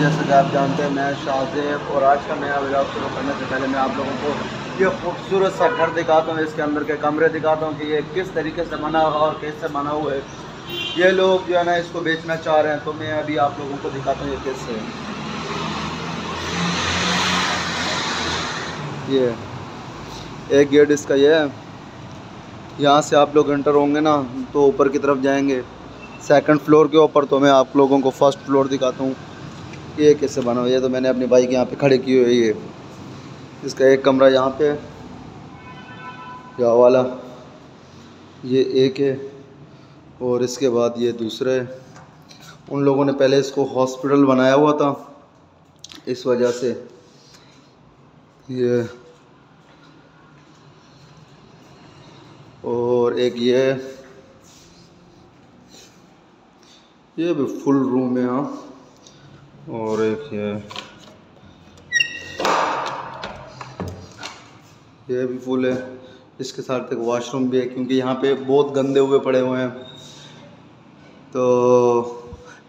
जैसे कि आप जानते हैं, मैं शाहजेब और आज का नया ब्लॉग शुरू करने से पहले मैं आप लोगों को ये खूबसूरत सा घर दिखाता हूँ, इसके अंदर के कमरे दिखाता हूँ कि ये किस तरीके से बना हुआ और कैसे बना हुआ है। ये लोग जो है ना, इसको बेचना चाह रहे हैं तो मैं अभी आप लोगों को दिखाता हूँ ये कैसे ये, एक गेट इसका ये है। यहाँ से आप लोग एंटर होंगे ना तो ऊपर की तरफ़ जाएँगे। सेकंड फ्लोर के ऊपर तो मैं आप लोगों को फ़र्स्ट फ्लोर दिखाता हूँ। ये कैसे बना हुआ ये तो मैंने अपनी बाइक यहाँ पे खड़े की हुई है। ये इसका एक कमरा यहाँ पे या वाला। ये एक है और इसके बाद ये दूसरा है। उन लोगों ने पहले इसको हॉस्पिटल बनाया हुआ था। इस वजह से ये और एक ये ये भी फुल रूम है यहाँ और एक ये ये भी फुल है। इसके साथ एक वॉशरूम भी है, क्योंकि यहाँ पे बहुत गंदे हुए पड़े हुए हैं। तो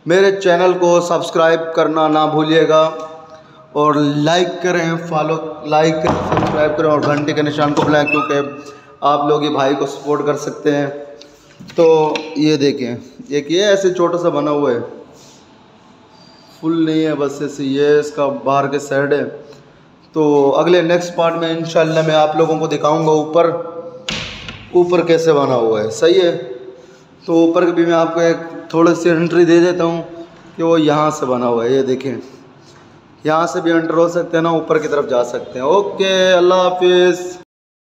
मेरे चैनल को सब्सक्राइब करना ना भूलिएगा और लाइक करें फॉलो लाइक करें सब्सक्राइब करें और घंटे के निशान को बुलाएँ, क्योंकि आप लोग ये भाई को सपोर्ट कर सकते हैं। तो ये देखें, एक ये ऐसे छोटा सा बना हुआ है। फुल नहीं है, बस ऐसे ये इसका बाहर के साइड है। तो अगले नेक्स्ट पार्ट में इंशाल्लाह मैं आप लोगों को दिखाऊँगा ऊपर। ऊपर कैसे बना हुआ है, सही है? तो ऊपर भी मैं आपको एक थोड़ी सी एंट्री दे देता हूँ कि वो यहाँ से बना हुआ है, ये देखें। यहाँ से भी एंटर हो सकते हैं ना, ऊपर की तरफ़ जा सकते हैं। ओके अल्लाह हाफिज़।